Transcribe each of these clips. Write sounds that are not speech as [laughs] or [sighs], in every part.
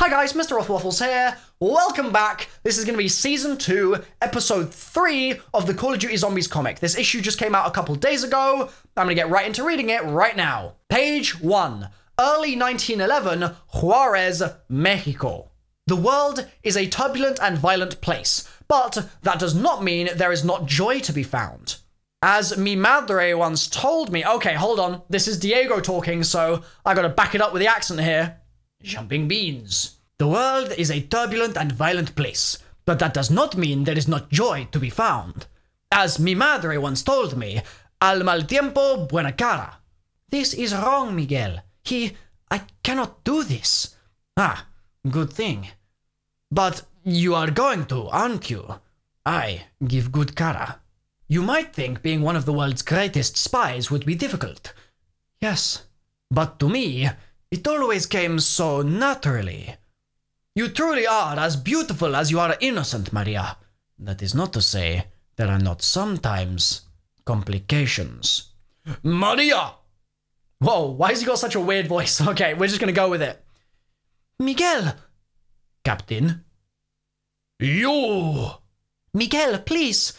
Hi guys, Mr. RoflWaffles here. Welcome back. This is going to be season 2, episode 3 of the Call of Duty Zombies comic. This issue just came out a couple days ago. I'm going to get right into reading it right now. Page 1. Early 1911, Juarez, Mexico. The world is a turbulent and violent place, but that does not mean there is not joy to be found. As mi madre once told me, okay, hold on, this is Diego talking, so I gotta back it up with the accent here. Jumping beans. The world is a turbulent and violent place, but that does not mean there is not joy to be found. As mi madre once told me, al mal tiempo buena cara. This is wrong, Miguel. He. I cannot do this. Ah, good thing. But you are going to, aren't you? I give good cara. You might think being one of the world's greatest spies would be difficult. Yes, but to me, it always came so naturally. You truly are as beautiful as you are innocent, Maria. That is not to say there are not sometimes complications. Maria! Whoa, why has he got such a weird voice? [laughs] Okay, we're just gonna go with it. Miguel! Captain? You! Miguel, please!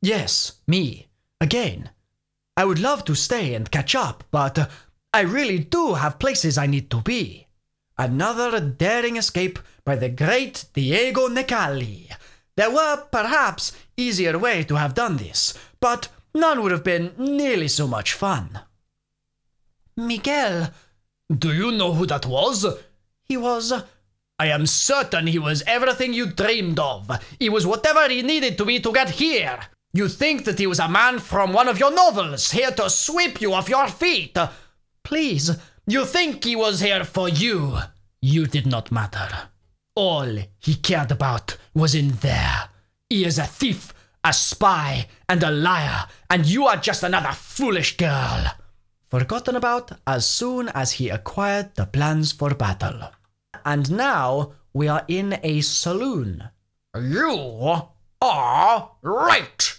Yes, me. Again. I would love to stay and catch up, but uh, I really do have places I need to be. Another daring escape by the great Diego Necalli. There were perhaps easier way to have done this, but none would have been nearly so much fun. Miguel. Do you know who that was? He was. I am certain he was everything you dreamed of. He was whatever he needed to be to get here. You think that he was a man from one of your novels, here to sweep you off your feet. Please, you think he was here for you. You did not matter. All he cared about was in there. He is a thief, a spy, and a liar, and you are just another foolish girl. Forgotten about as soon as he acquired the plans for battle. And now we are in a saloon. You are right.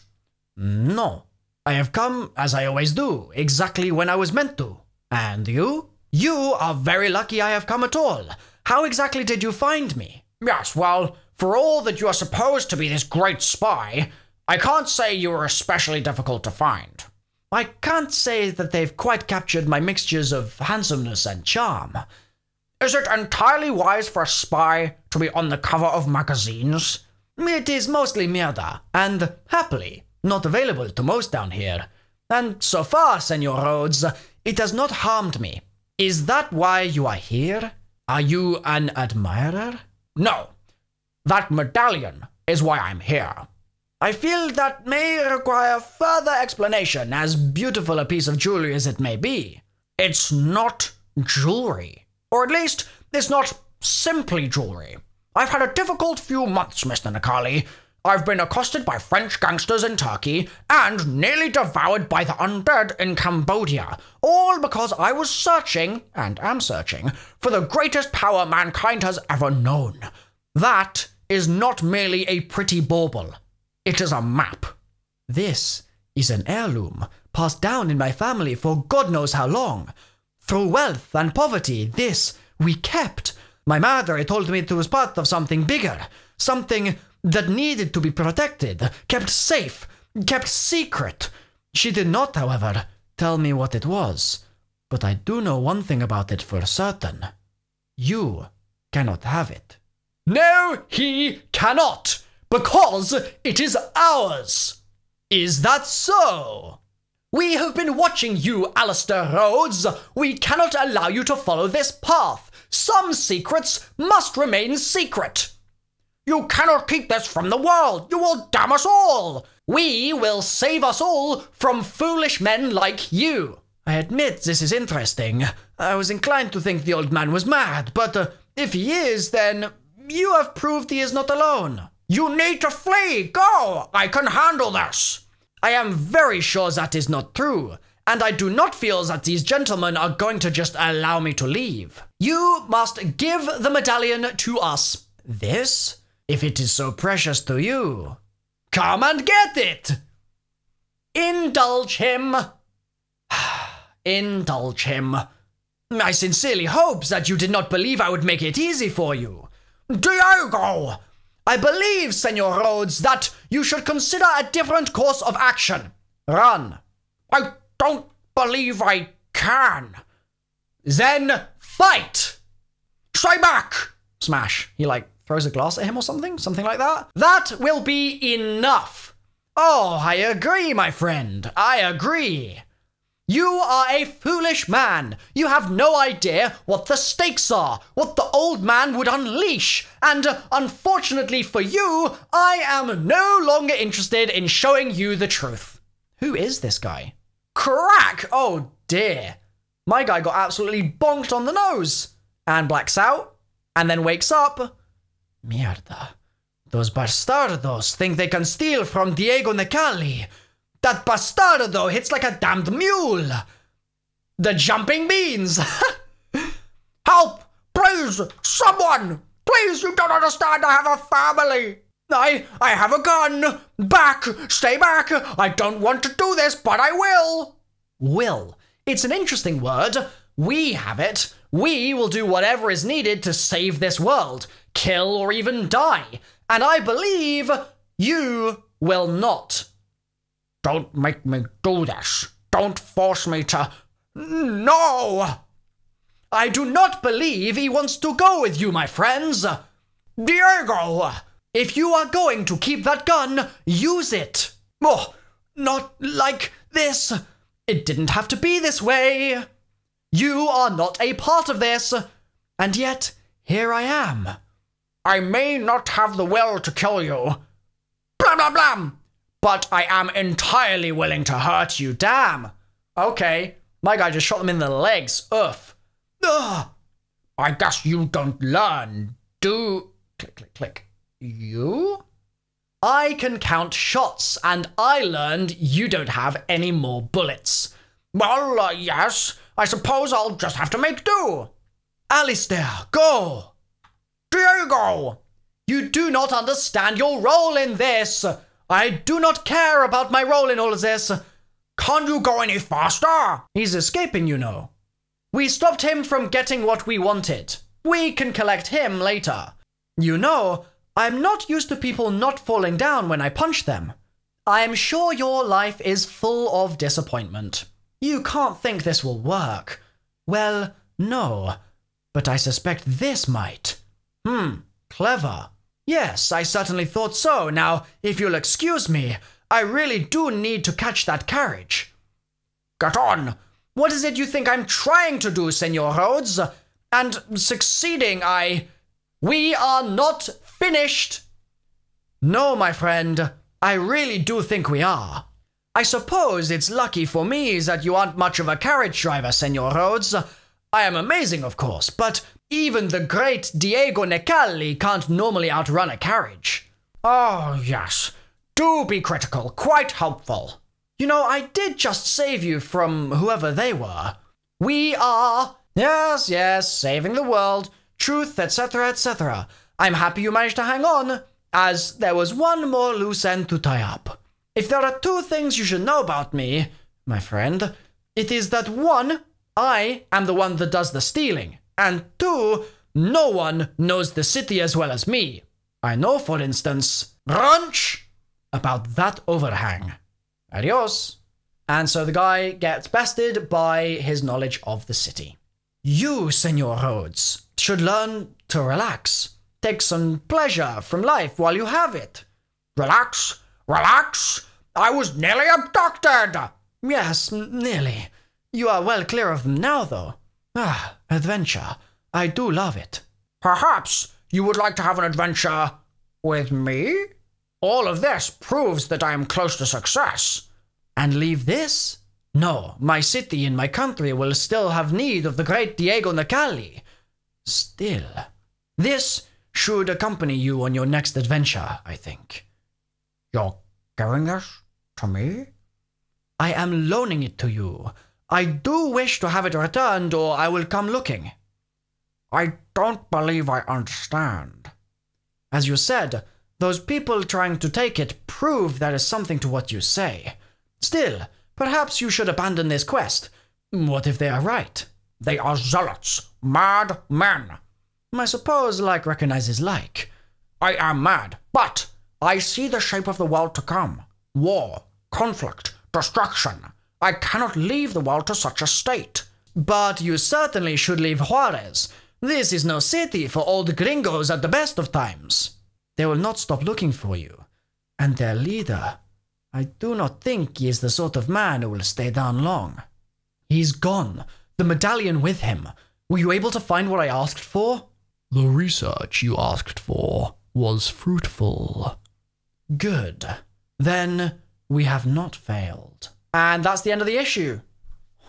No, I have come as I always do, exactly when I was meant to. And you? You are very lucky I have come at all. How exactly did you find me? Yes, well, for all that you are supposed to be this great spy, I can't say you were especially difficult to find. I can't say that they've quite captured my mixtures of handsomeness and charm. Is it entirely wise for a spy to be on the cover of magazines? It is mostly murder, and happily, not available to most down here. And so far, Senor Rhodes, it has not harmed me. Is that why you are here? Are you an admirer? No. That medallion is why I'm here. I feel that may require further explanation, as beautiful a piece of jewelry as it may be. It's not jewelry. Or at least, it's not simply jewelry. I've had a difficult few months, Mr. Necalli. I've been accosted by French gangsters in Turkey and nearly devoured by the undead in Cambodia, all because I was searching, and am searching, for the greatest power mankind has ever known. That is not merely a pretty bauble. It is a map. This is an heirloom passed down in my family for God knows how long. Through wealth and poverty, this we kept. My mother told me it was part of something bigger, something that needed to be protected, kept safe, kept secret. She did not, however, tell me what it was. But I do know one thing about it for certain. You cannot have it. No, he cannot, because it is ours. Is that so? We have been watching you, Alistair Rhodes. We cannot allow you to follow this path. Some secrets must remain secret. You cannot keep this from the world. You will damn us all. We will save us all from foolish men like you. I admit this is interesting. I was inclined to think the old man was mad, but uh, if he is, then you have proved he is not alone. You need to flee. Go. I can handle this. I am very sure that is not true, and I do not feel that these gentlemen are going to just allow me to leave. You must give the medallion to us. This? If it is so precious to you. Come and get it! Indulge him! [sighs] Indulge him. I sincerely hope that you did not believe I would make it easy for you. Diego! I believe, Senor Rhodes, that you should consider a different course of action. Run. I don't believe I can. Then fight! Try back! Smash. He like throws a glass at him or something? Something like that? That will be enough. Oh, I agree, my friend. I agree. You are a foolish man. You have no idea what the stakes are, what the old man would unleash. And uh, unfortunately for you, I am no longer interested in showing you the truth. Who is this guy? Crack! Oh dear. My guy got absolutely bonked on the nose and blacks out and then wakes up. Mierda. Those bastardos think they can steal from Diego Necalli. That bastardo hits like a damned mule. The jumping beans. [laughs] Help! Please! Someone! Please, you don't understand. I have a family. I I have a gun. Back! Stay back! I don't want to do this, but I will. Will. It's an interesting word. We have it. We will do whatever is needed to save this world, kill or even die. And I believe you will not. Don't make me do this. Don't force me to. No! I do not believe he wants to go with you, my friends. Diego, if you are going to keep that gun, use it. Oh, not like this. It didn't have to be this way. You are not a part of this. And yet, here I am. I may not have the will to kill you. Blam, blam, blam but I am entirely willing to hurt you. Damn. Okay. My guy just shot them in the legs. Ugh. Ugh. I guess you don't learn. Do. Click, click, click. You? I can count shots, and I learned you don't have any more bullets. Well, uh, yes. I suppose I'll just have to make do. Alistair, go. Diego! You do not understand your role in this. I do not care about my role in all of this. Can't you go any faster? He's escaping, you know. We stopped him from getting what we wanted. We can collect him later. You know, I'm not used to people not falling down when I punch them. I'm sure your life is full of disappointment. You can't think this will work. Well, no. But I suspect this might. Hmm, clever. Yes, I certainly thought so. Now, if you'll excuse me, I really do need to catch that carriage. Get on! What is it you think I'm trying to do, Senor Rhodes? And succeeding, I. We are not finished! No, my friend, I really do think we are. I suppose it's lucky for me that you aren't much of a carriage driver, Senor Rhodes. I am amazing, of course, but even the great Diego Necalli can't normally outrun a carriage. Oh, yes. Do be critical. Quite helpful. You know, I did just save you from whoever they were. We are. Yes, yes, saving the world, truth, etc., etc. I'm happy you managed to hang on, as there was one more loose end to tie up. If there are two things you should know about me, my friend, it is that one, I am the one that does the stealing. And two, no one knows the city as well as me. I know, for instance, brunch about that overhang. Adios. And so the guy gets bested by his knowledge of the city. You, Senor Rhodes, should learn to relax. Take some pleasure from life while you have it. Relax, relax. I was nearly abducted. Yes, nearly. You are well clear of them now, though. Ah, adventure. I do love it. Perhaps you would like to have an adventure with me? All of this proves that I am close to success. And leave this? No, my city and my country will still have need of the great Diego Necalli. Still, this should accompany you on your next adventure, I think. You're this to me? I am loaning it to you I do wish to have it returned, or I will come looking. I don't believe I understand. As you said, those people trying to take it prove there is something to what you say. Still, perhaps you should abandon this quest. What if they are right? They are zealots, mad men. I suppose like recognizes like. I am mad, but I see the shape of the world to come. War, conflict, destruction. I cannot leave the world to such a state. But you certainly should leave Juarez. This is no city for old gringos at the best of times. They will not stop looking for you. And their leader, I do not think he is the sort of man who will stay down long. He's gone. The medallion with him. Were you able to find what I asked for? The research you asked for was fruitful. Good. Then we have not failed. And that's the end of the issue.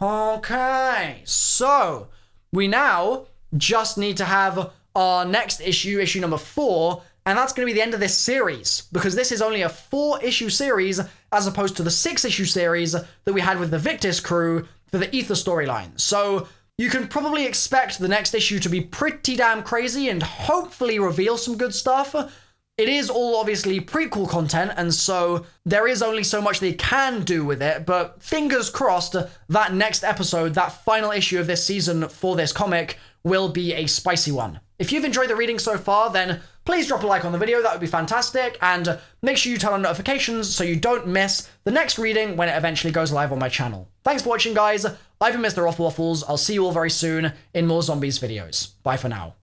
Okay, so we now just need to have our next issue, issue number four, and that's going to be the end of this series because this is only a four issue series as opposed to the six issue series that we had with the Victus crew for the Aether storyline. So you can probably expect the next issue to be pretty damn crazy and hopefully reveal some good stuff. It is all obviously prequel content, and so there is only so much they can do with it, but fingers crossed that next episode, that final issue of this season for this comic, will be a spicy one. If you've enjoyed the reading so far, then please drop a like on the video, that would be fantastic, and make sure you turn on notifications so you don't miss the next reading when it eventually goes live on my channel. Thanks for watching, guys. I've been Mr. RoflWaffles. I'll see you all very soon in more zombies videos. Bye for now.